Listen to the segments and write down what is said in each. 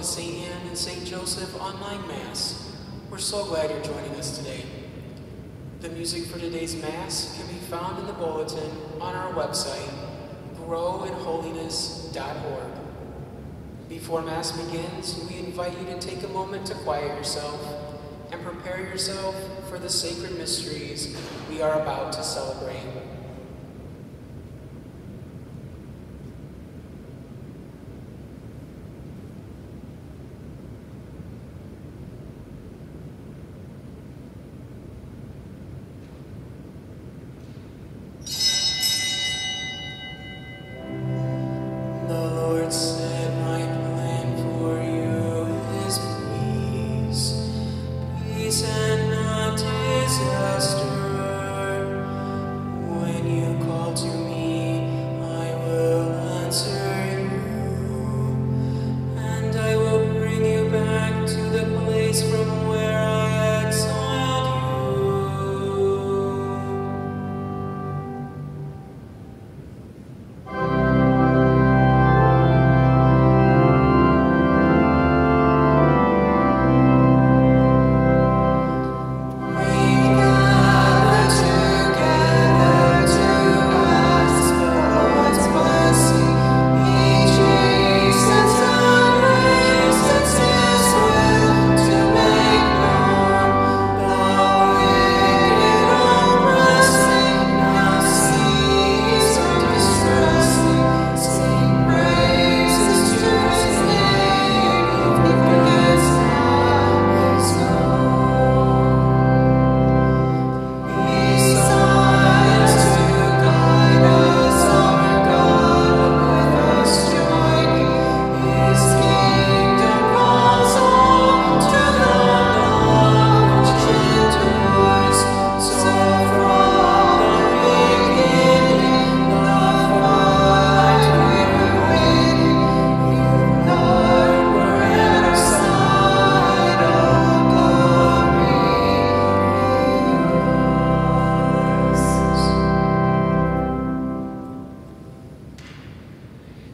To St. Ann and St. Joseph Online Mass. We're so glad you're joining us today. The music for today's Mass can be found in the bulletin on our website, growinholiness.org. Before Mass begins, we invite you to take a moment to quiet yourself and prepare yourself for the sacred mysteries we are about to celebrate.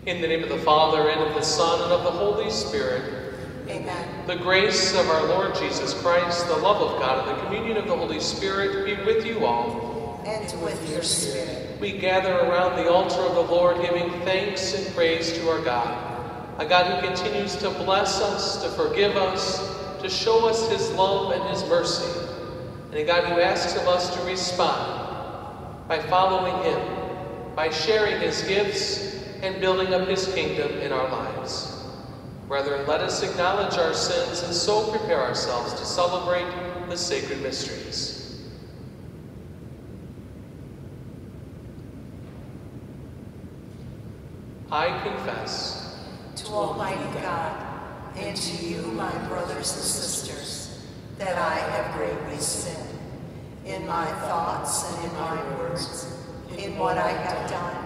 In the name of the Father, and of the Son, and of the Holy Spirit, Amen. the grace of our Lord Jesus Christ, the love of God, and the communion of the Holy Spirit be with you all. And with your spirit. We gather around the altar of the Lord, giving thanks and praise to our God, a God who continues to bless us, to forgive us, to show us his love and his mercy, and a God who asks of us to respond by following him, by sharing his gifts, and building up his kingdom in our lives. Brethren, let us acknowledge our sins and so prepare ourselves to celebrate the sacred mysteries. I confess To Almighty God, and to you, my brothers and sisters, that I have greatly sinned in my thoughts and in my words, in what I have done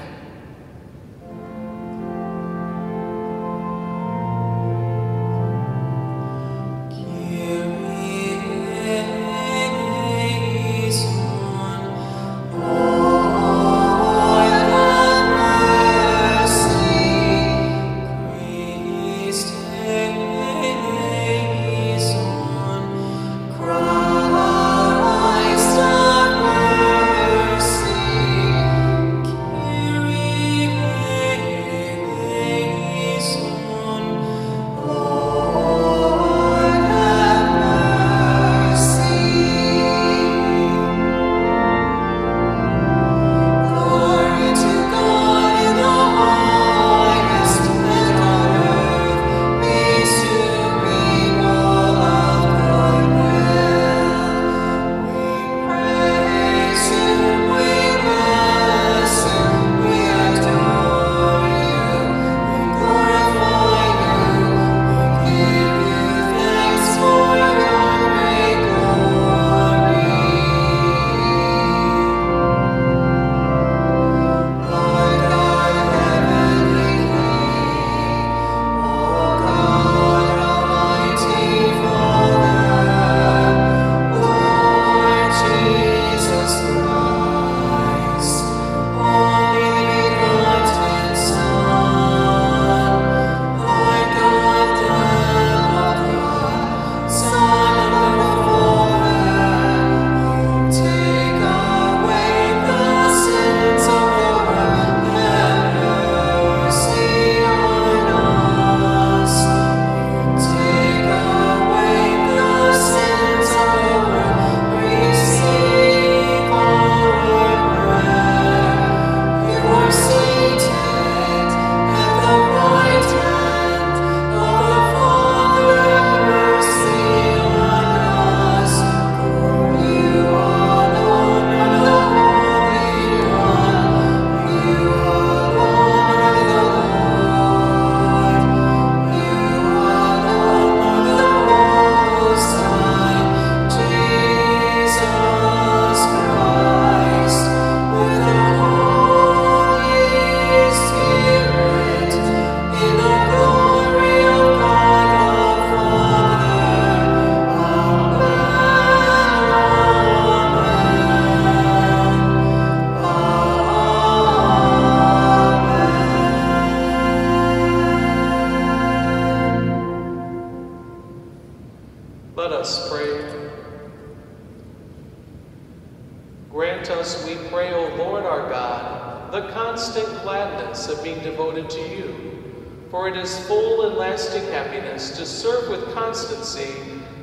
God, the constant gladness of being devoted to you. For it is full and lasting happiness to serve with constancy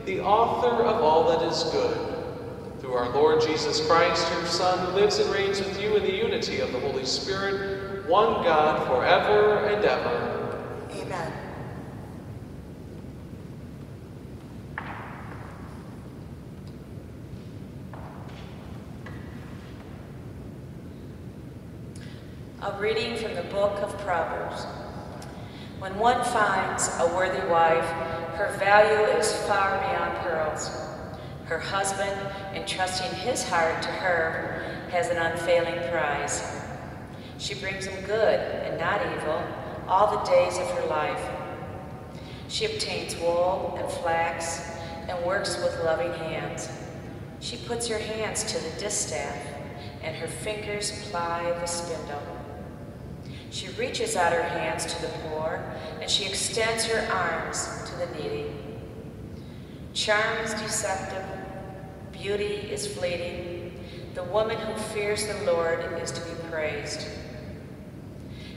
the author of all that is good. Through our Lord Jesus Christ, your Son, who lives and reigns with you in the unity of the Holy Spirit, one God, forever and ever. Amen. A reading from the book of Proverbs. When one finds a worthy wife, her value is far beyond pearls. Her husband, entrusting his heart to her, has an unfailing prize. She brings him good and not evil all the days of her life. She obtains wool and flax and works with loving hands. She puts her hands to the distaff and her fingers ply the spindle. She reaches out her hands to the poor, and she extends her arms to the needy. Charm is deceptive, beauty is fleeting. The woman who fears the Lord is to be praised.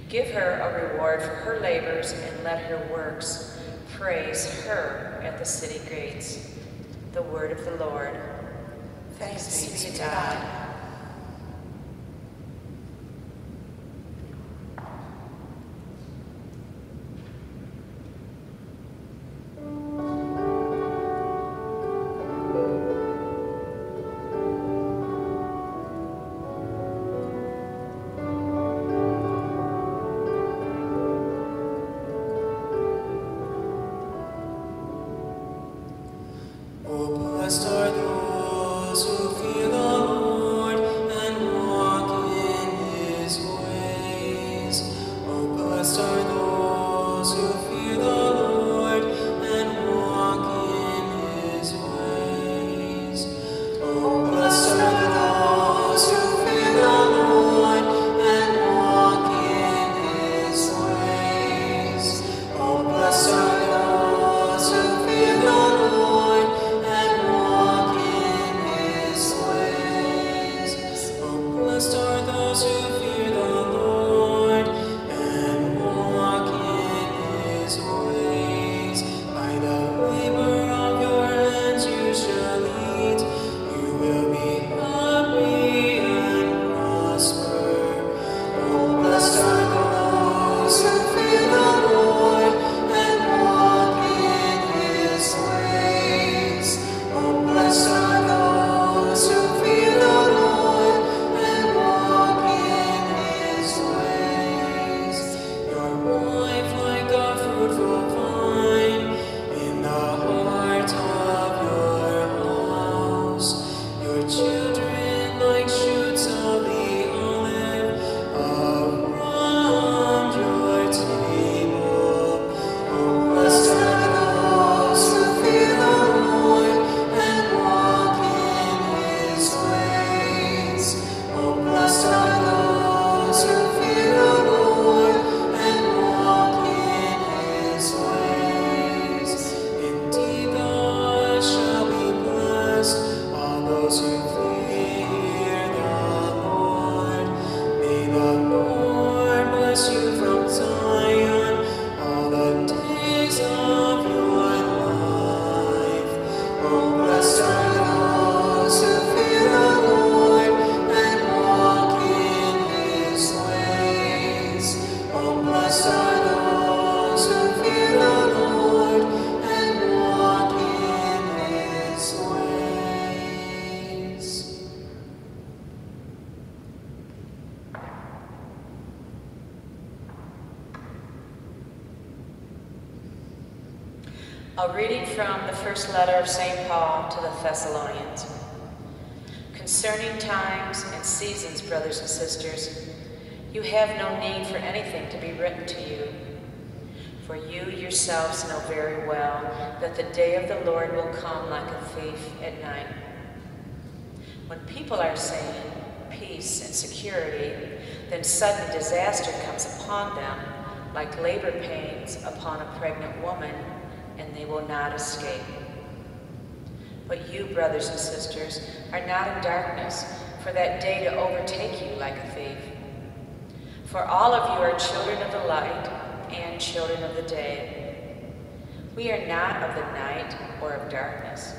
Give her a reward for her labors, and let her works praise her at the city gates. The word of the Lord. Thanks be to God. Oh, Concerning times and seasons, brothers and sisters, you have no need for anything to be written to you. For you yourselves know very well that the day of the Lord will come like a thief at night. When people are saying peace and security, then sudden disaster comes upon them like labor pains upon a pregnant woman, and they will not escape. But you, brothers and sisters, are not in darkness, for that day to overtake you like a thief. For all of you are children of the light and children of the day. We are not of the night or of darkness.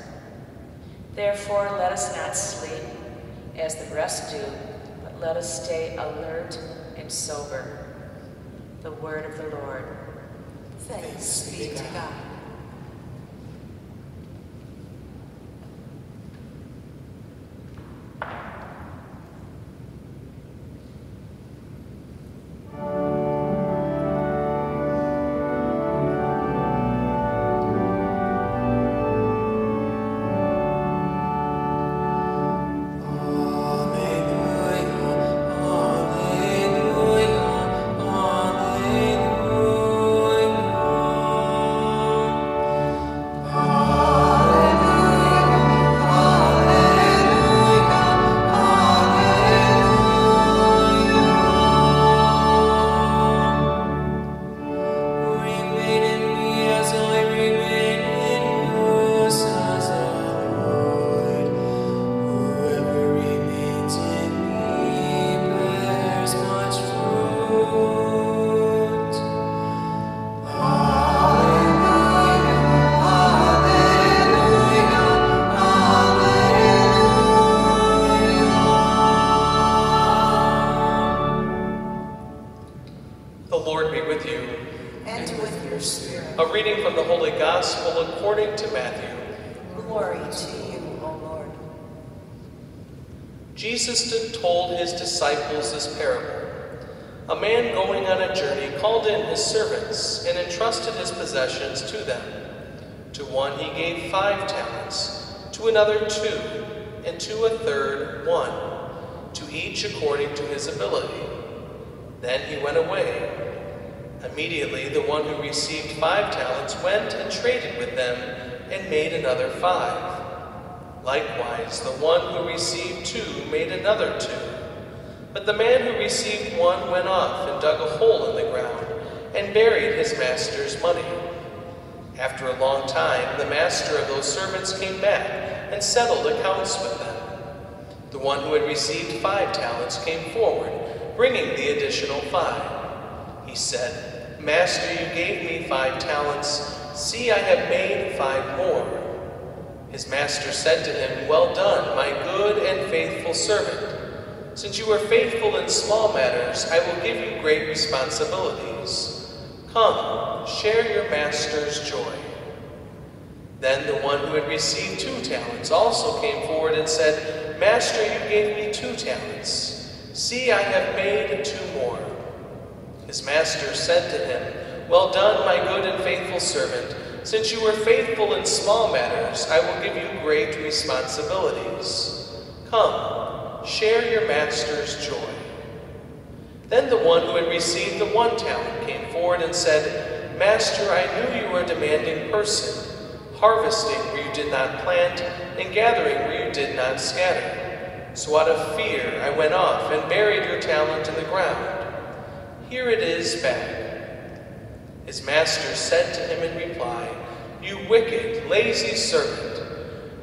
Therefore, let us not sleep as the rest do, but let us stay alert and sober. The word of the Lord. Thanks be to God. Another five. Likewise, the one who received two made another two. But the man who received one went off and dug a hole in the ground and buried his master's money. After a long time, the master of those servants came back and settled accounts with them. The one who had received five talents came forward, bringing the additional five. He said, Master, you gave me five talents. See, I have made five more. His master said to him, Well done, my good and faithful servant. Since you were faithful in small matters, I will give you great responsibilities. Come, share your master's joy. Then the one who had received two talents also came forward and said, Master, you gave me two talents. See, I have made two more. His master said to him, Well done, my good and faithful servant. Since you were faithful in small matters, I will give you great responsibilities. Come, share your master's joy. Then the one who had received the one talent came forward and said, Master, I knew you were a demanding person, harvesting where you did not plant, and gathering where you did not scatter. So out of fear I went off and buried your talent in the ground. Here it is back. His master said to him in reply, You wicked, lazy servant.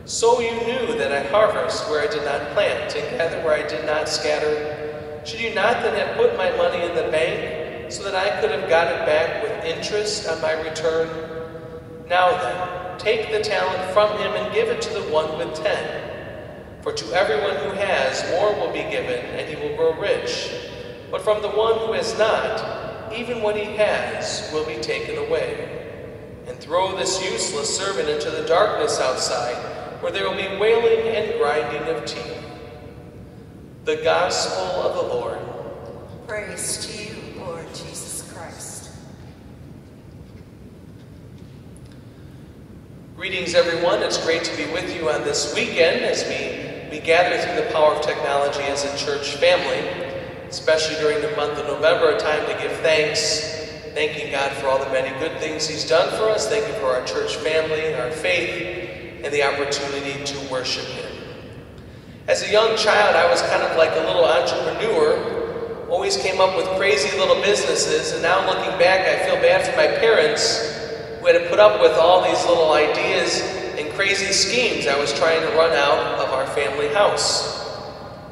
So you knew that I harvest where I did not plant and gather where I did not scatter. Should you not then have put my money in the bank so that I could have got it back with interest on my return? Now then, take the talent from him and give it to the one with ten. For to everyone who has, more will be given, and he will grow rich. But from the one who has not, even what he has will be taken away. And throw this useless servant into the darkness outside, where there will be wailing and grinding of teeth. The Gospel of the Lord. Praise to you, Lord Jesus Christ. Greetings, everyone. It's great to be with you on this weekend as we, we gather through the power of technology as a church family, especially during the month of November, a time to give thanks, thanking God for all the many good things He's done for us, thanking for our church family, our faith, and the opportunity to worship Him. As a young child, I was kind of like a little entrepreneur, always came up with crazy little businesses, and now looking back, I feel bad for my parents who had to put up with all these little ideas and crazy schemes I was trying to run out of our family house.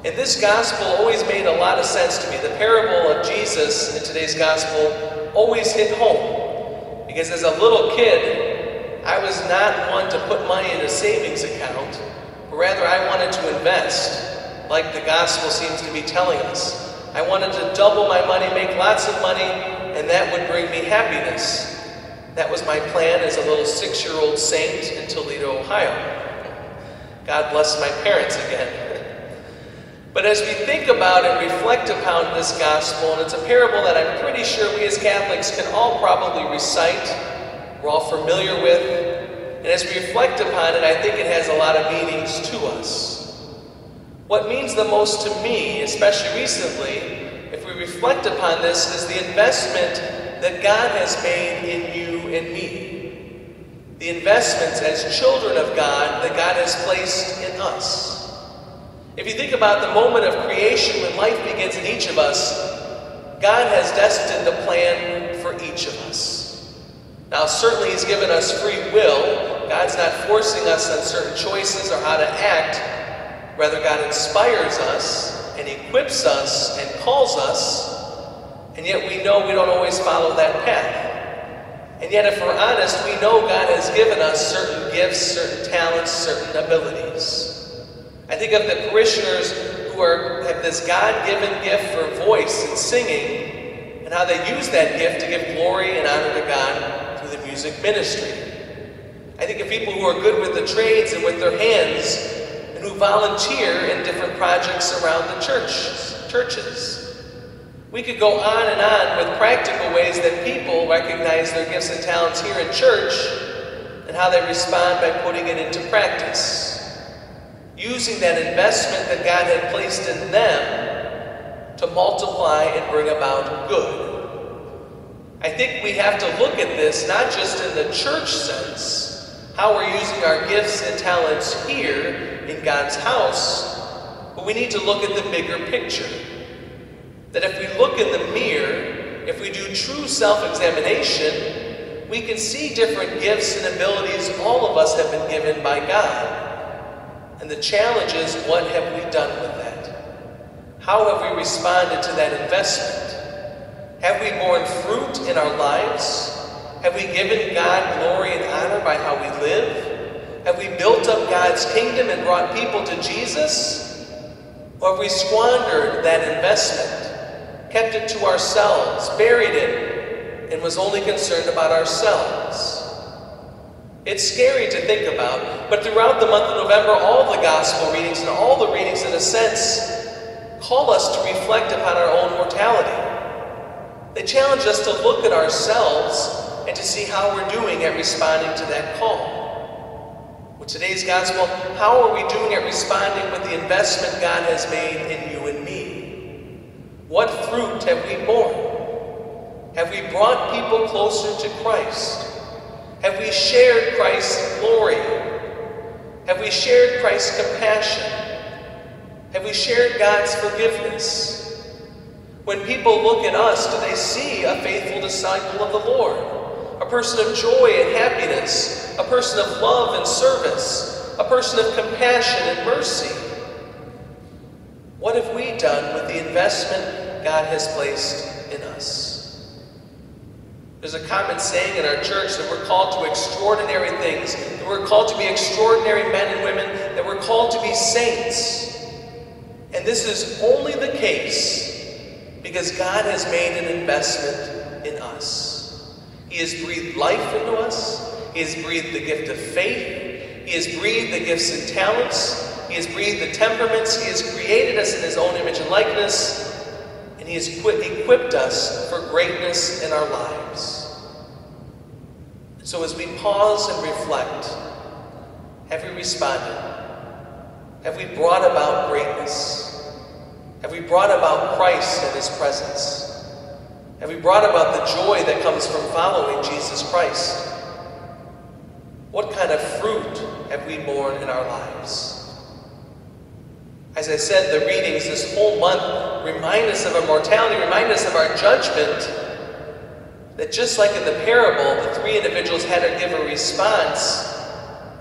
And this gospel always made a lot of sense to me. The parable of Jesus in today's gospel always hit home. Because as a little kid, I was not one to put money in a savings account, but rather I wanted to invest, like the gospel seems to be telling us. I wanted to double my money, make lots of money, and that would bring me happiness. That was my plan as a little six year old saint in Toledo, Ohio. God bless my parents again. But as we think about and reflect upon this gospel, and it's a parable that I'm pretty sure we as Catholics can all probably recite, we're all familiar with, and as we reflect upon it, I think it has a lot of meanings to us. What means the most to me, especially recently, if we reflect upon this, is the investment that God has made in you and me. The investments as children of God that God has placed in us. If you think about the moment of creation when life begins in each of us, God has destined a plan for each of us. Now, certainly, He's given us free will. God's not forcing us on certain choices or how to act. Rather, God inspires us and equips us and calls us, and yet we know we don't always follow that path. And yet, if we're honest, we know God has given us certain gifts, certain talents, certain abilities. I think of the parishioners who are, have this God given gift for voice and singing, and how they use that gift to give glory and honor to God through the music ministry. I think of people who are good with the trades and with their hands, and who volunteer in different projects around the church, churches. We could go on and on with practical ways that people recognize their gifts and talents here in church and how they respond by putting it into practice using that investment that God had placed in them to multiply and bring about good. I think we have to look at this not just in the church sense, how we're using our gifts and talents here in God's house, but we need to look at the bigger picture. That if we look in the mirror, if we do true self examination, we can see different gifts and abilities all of us have been given by God. And the challenge is, what have we done with that? How have we responded to that investment? Have we borne fruit in our lives? Have we given God glory and honor by how we live? Have we built up God's kingdom and brought people to Jesus? Or have we squandered that investment, kept it to ourselves, buried it, and was only concerned about ourselves? It's scary to think about, but throughout the month of November, all the gospel readings and all the readings, in a sense, call us to reflect upon our own mortality. They challenge us to look at ourselves and to see how we're doing at responding to that call. With today's gospel, how are we doing at responding with the investment God has made in you and me? What fruit have we borne? Have we brought people closer to Christ? Have we shared Christ's glory? Have we shared Christ's compassion? Have we shared God's forgiveness? When people look at us, do they see a faithful disciple of the Lord? A person of joy and happiness, a person of love and service, a person of compassion and mercy. What have we done with the investment God has placed in us? There's a common saying in our church that we're called to extraordinary things, that we're called to be extraordinary men and women, that we're called to be saints. And this is only the case because God has made an investment in us. He has breathed life into us, He has breathed the gift of faith, He has breathed the gifts and talents, He has breathed the temperaments, He has created us in His own image and likeness and He has equipped us for greatness in our lives. So as we pause and reflect, have we responded? Have we brought about greatness? Have we brought about Christ and His presence? Have we brought about the joy that comes from following Jesus Christ? What kind of fruit have we borne in our lives? As I said, the readings this whole month remind us of our mortality, remind us of our judgment. That just like in the parable, the three individuals had to give a response.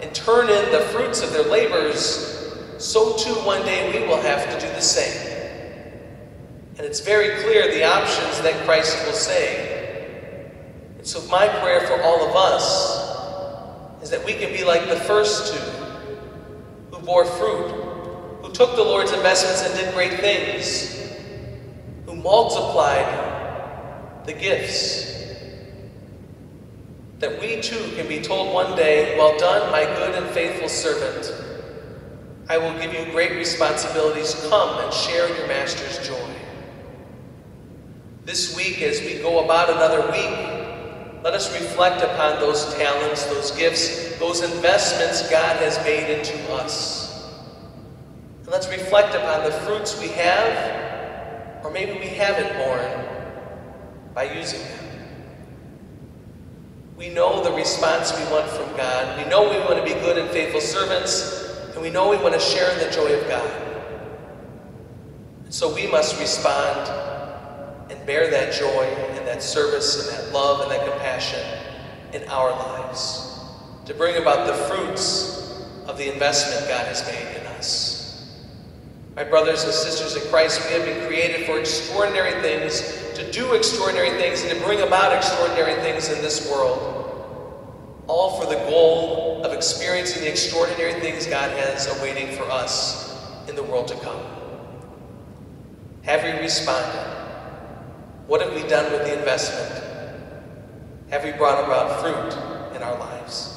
and turn in the fruits of their labors, so too one day we will have to do the same. And it's very clear the options that Christ will say. And so, my prayer for all of us is that we can be like the first two who bore fruit, took the Lord's investments and did great things, who multiplied the gifts. That we too can be told one day, Well done, my good and faithful servant. I will give you great responsibilities. Come and share your master's joy. This week, as we go about another week, let us reflect upon those talents, those gifts, those investments God has made into us. Let's reflect upon the fruits we have, or maybe we haven't borne, by using them. We know the response we want from God. We know we want to be good and faithful servants, and we know we want to share in the joy of God. And so we must respond and bear that joy and that service and that love and that compassion in our lives to bring about the fruits of the investment God has made in us. My brothers and sisters in Christ, we have been created for extraordinary things, to do extraordinary things, and to bring about extraordinary things in this world. All for the goal of experiencing the extraordinary things God has awaiting for us in the world to come. Have we responded? What have we done with the investment? Have we brought about fruit in our lives?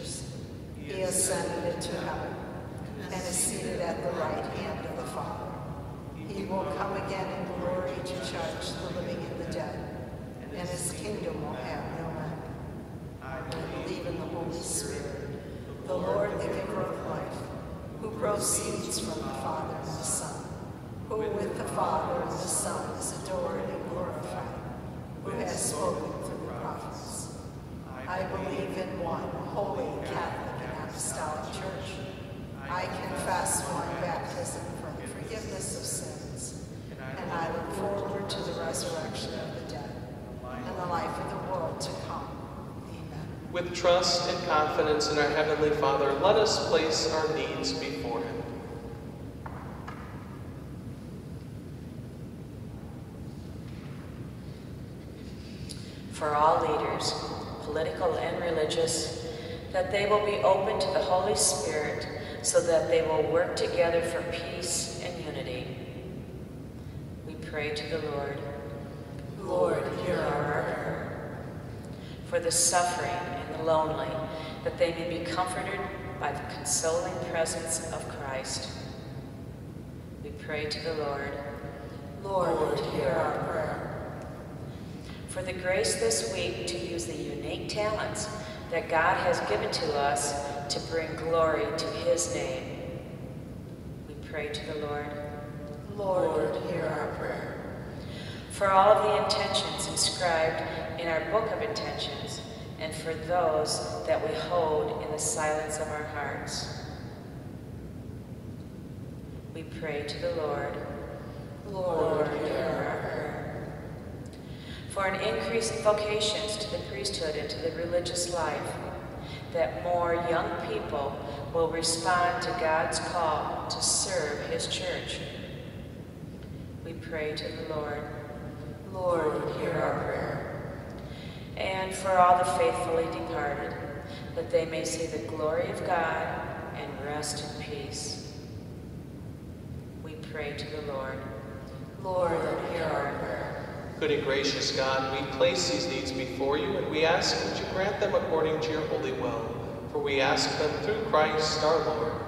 He ascended into heaven, and is seated at the right hand of the Father. He will come again in glory to judge the living and the dead, and his kingdom will have no end. I believe in the Holy Spirit, the Lord, the giver of life, who proceeds from the Father and the Son, who with the Father and the Son is adored and glorified, who has spoken through the prophets. I believe in one holy, Catholic, and Apostolic Church. I confess one baptism for the forgiveness of sins, and I look forward to the resurrection of the dead and the life of the world to come. Amen. With trust and confidence in our Heavenly Father, let us place our needs before Him. for all leaders, political and religious, that they will be open to the Holy Spirit so that they will work together for peace and unity. We pray to the Lord. Lord, hear our prayer. For the suffering and the lonely, that they may be comforted by the consoling presence of Christ. We pray to the Lord. Lord, hear our prayer. for the grace this week to use the unique talents that God has given to us to bring glory to His name. We pray to the Lord. Lord, hear our prayer. For all of the intentions inscribed in our book of intentions, and for those that we hold in the silence of our hearts. We pray to the Lord. Lord, hear our prayer. For an increase in vocations to the priesthood and to the religious life, that more young people will respond to God's call to serve His church. We pray to the Lord. Lord, hear our prayer. And for all the faithfully departed, that they may see the glory of God and rest in peace. We pray to the Lord. Lord, hear our prayer. Good and gracious God, we place these needs before you and we ask that you grant them according to your holy will. For we ask them through Christ our Lord.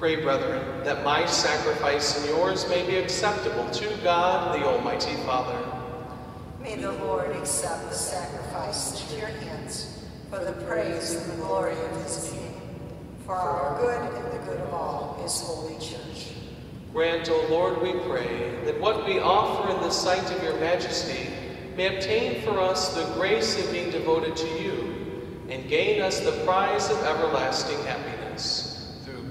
Pray, brethren, that my sacrifice and yours may be acceptable to God, the Almighty Father. May the Lord accept the sacrifice at your hands for the praise and the glory of his name, for our good and the good of all his holy church. Grant, O Lord, we pray, that what we offer in the sight of your majesty may obtain for us the grace of being devoted to you, and gain us the prize of everlasting happiness.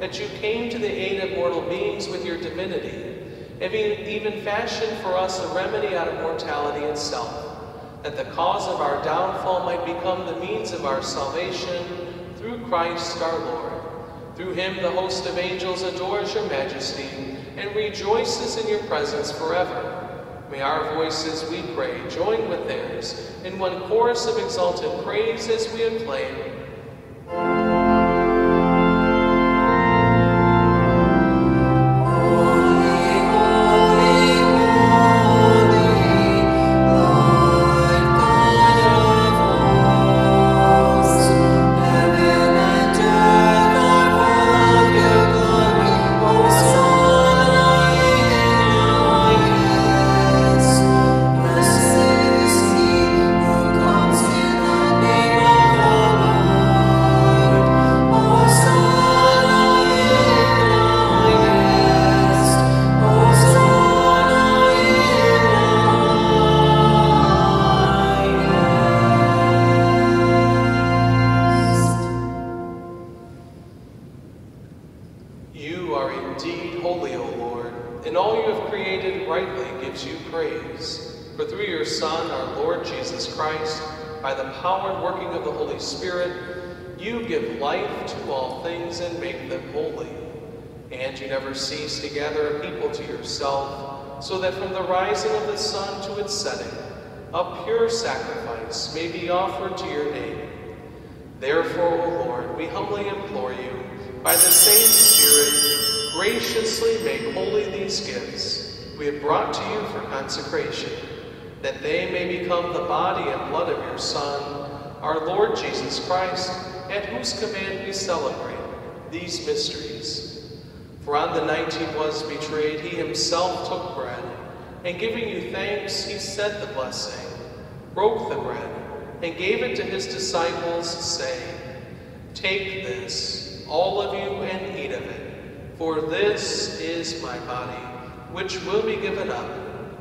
that you came to the aid of mortal beings with your divinity, having even fashioned for us a remedy out of mortality itself, that the cause of our downfall might become the means of our salvation through Christ our Lord. Through him the host of angels adores your majesty and rejoices in your presence forever. May our voices, we pray, join with theirs in one chorus of exalted praise as we acclaim. Consecration, that they may become the body and blood of your Son, our Lord Jesus Christ, at whose command we celebrate these mysteries. For on the night he was betrayed, he himself took bread, and giving you thanks, he said the blessing, broke the bread, and gave it to his disciples, saying, Take this, all of you, and eat of it, for this is my body, which will be given up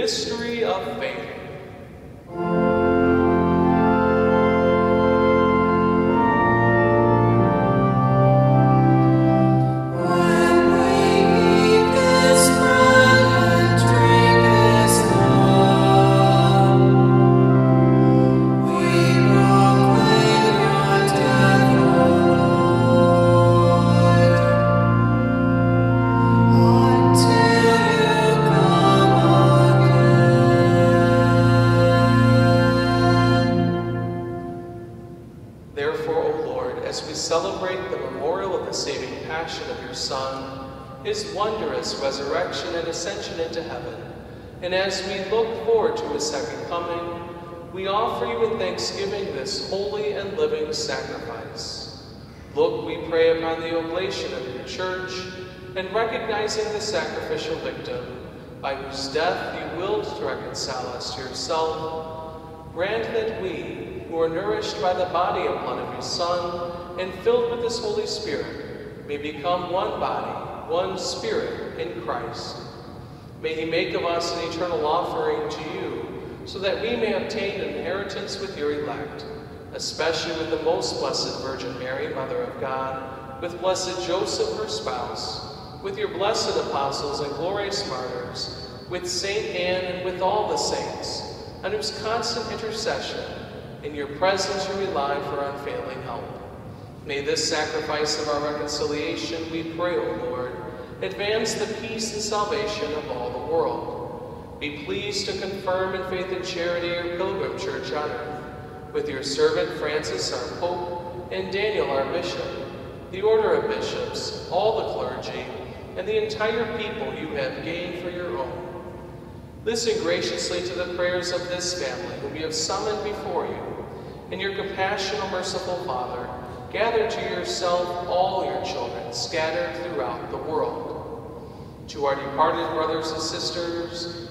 Mystery of faith. Offer you in thanksgiving this holy and living sacrifice. Look, we pray upon the oblation of your church, and recognizing the sacrificial victim, by whose death you willed to reconcile us to yourself, grant that we, who are nourished by the body and blood of your Son, and filled with this Holy Spirit, may become one body, one spirit in Christ. May he make of us an eternal offering to you, so that we may obtain an inheritance with your elect, especially with the most blessed Virgin Mary, Mother of God, with blessed Joseph, her spouse, with your blessed apostles and glorious martyrs, with Saint Ann and with all the saints, on whose constant intercession in your presence we rely for unfailing help. May this sacrifice of our reconciliation, we pray, O Lord, advance the peace and salvation of all the world. Be pleased to confirm in faith and charity your pilgrim church on earth, with your servant Francis, our Pope, and Daniel, our Bishop, the order of bishops, all the clergy, and the entire people you have gained for your own. Listen graciously to the prayers of this family whom you have summoned before you. In your compassion, O merciful Father, gather to yourself all your children scattered throughout the world. To our departed brothers and sisters,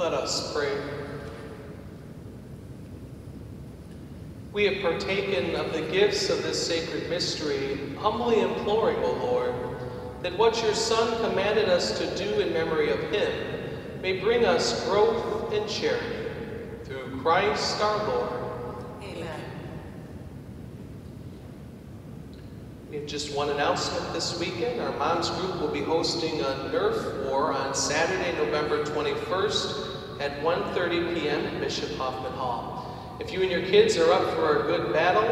Let us pray. We have partaken of the gifts of this sacred mystery, humbly imploring, O Lord, that what your Son commanded us to do in memory of him may bring us growth and charity. Through Christ our Lord. Amen. We have just one announcement this weekend. Our moms group will be hosting a Nerf War on Saturday, November 21st at 1.30 p.m. at Bishop Hoffman Hall. If you and your kids are up for a good battle,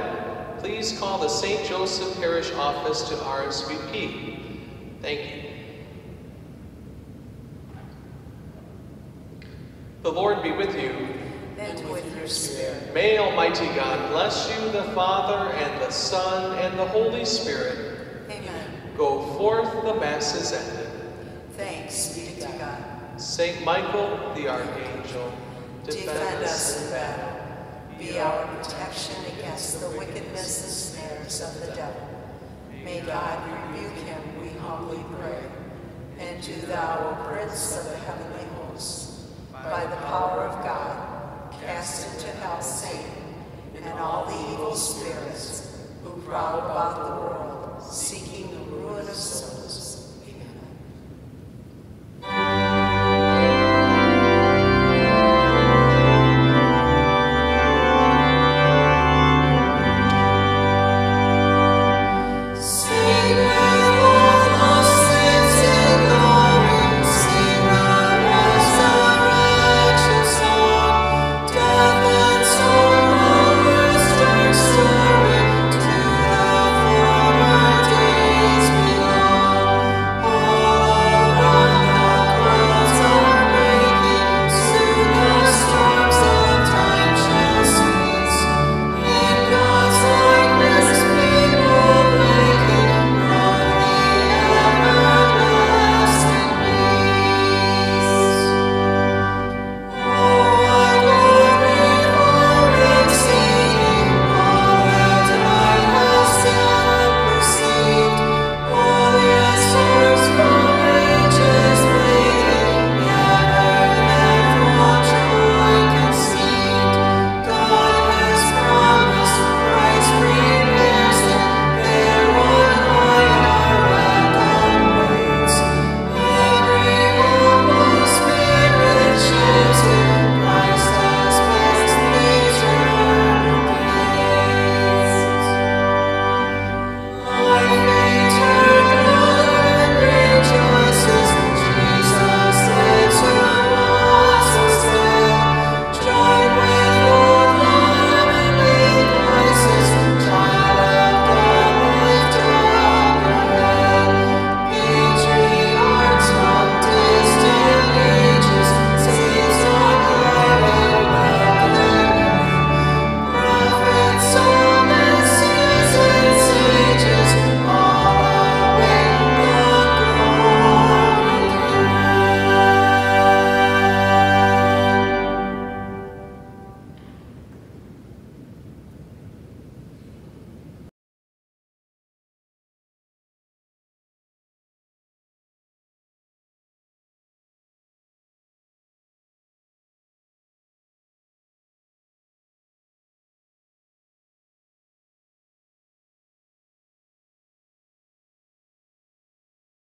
please call the St. Joseph Parish office to RSVP. Thank you. The Lord be with you. And with your spirit. May Almighty God bless you, the Father, and the Son, and the Holy Spirit. Amen. Go forth, the Mass is ended. Thanks be to God. Saint Michael the Archangel, defend, us in battle. Be our protection against the wickedness and snares of the devil. May God rebuke him, we humbly pray. And do thou, O Prince of the heavenly hosts, by the power of God, cast into hell Satan and all the evil spirits who prowl about the world, seeking